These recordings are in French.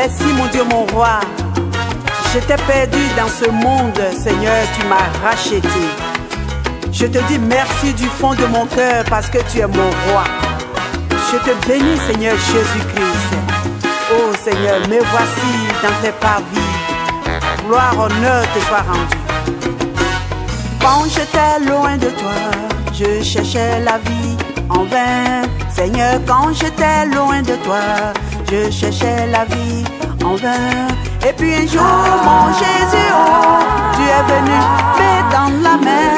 Merci mon Dieu, mon roi. J'étais perdu dans ce monde, Seigneur, tu m'as racheté. Je te dis merci du fond de mon cœur parce que tu es mon roi. Je te bénis, Seigneur Jésus-Christ. Oh Seigneur, me voici dans tes parvis. Gloire, honneur te soit rendu. Quand j'étais loin de toi, je cherchais la vie en vain. Seigneur, quand j'étais loin de toi, je cherchais la vie en vain. Et puis un jour, mon Jésus, oh, tu es venu me dans la main.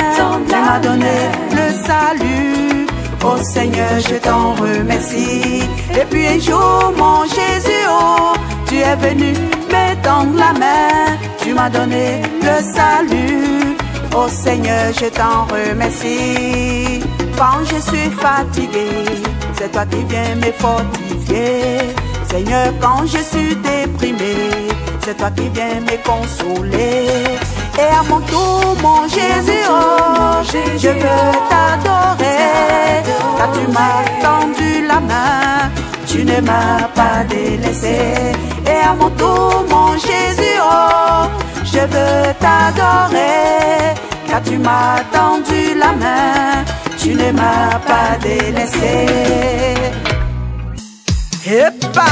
Tu m'as donné le salut. Oh Seigneur, je t'en remercie. Et puis un jour, mon Jésus, oh, tu es venu me dans la main. Tu m'as donné le salut. Oh Seigneur, je t'en remercie. Quand je suis fatigué, c'est toi qui viens me fortifier. Seigneur, quand je suis déprimé, c'est toi qui viens me consoler. Et à mon tour, mon Jésus, oh, je veux t'adorer. Car tu m'as tendu la main, tu ne m'as pas délaissé. Et à mon tour, mon Jésus, oh, je veux t'adorer. Car tu m'as tendu la main, tu ne m'as pas délaissé. Heppa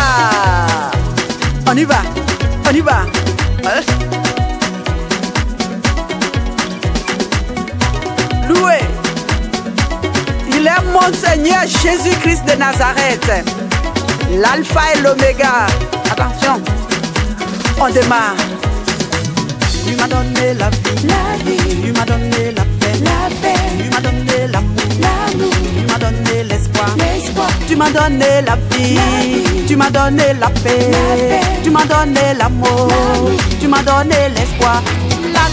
On y va, on y va. Hein? Loué. Il est mon Seigneur Jésus-Christ de Nazareth. L'alpha et l'oméga. Attention, on démarre. Tu m'as donné La vie, Tu m'as donné la vie, La vie. tu m'as donné la paix, La paix. tu m'as donné l'amour, tu m'as donné l'espoir. La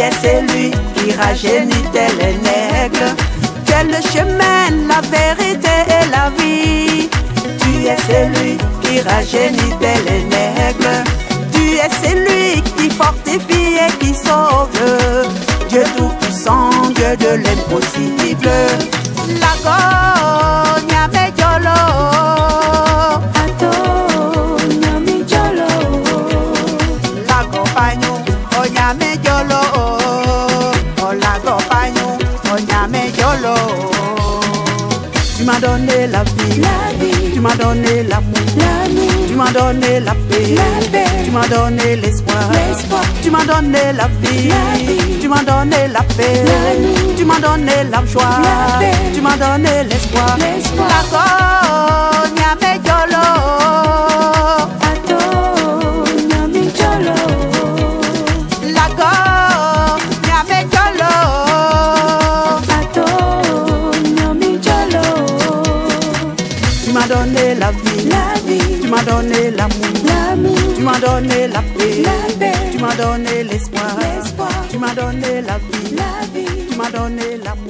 Tu es celui qui rajeunit tel les nègres. Tu es le chemin, la vérité et la vie. Tu es celui qui rajeunit tel les nègres. Tu es celui qui fortifie et qui sauve. Dieu tout-puissant, Dieu de l'impossible. La gogne yolo. Tu m'as donné la vie, la vie, tu m'as donné l'amour, l'amour, tu m'as donné la paix, La paix. tu m'as donné l'espoir, L'espoir. tu m'as donné la vie, La vie. tu m'as donné la paix, tu m'as donné la joie, La paix. tu m'as donné l'espoir. L'espoir. M'as donné l'amour, l'amour, tu m'as donné la paix, La paix. tu m'as donné l'espoir, L'espoir. tu m'as donné la vie, la vie, tu m'as donné l'amour,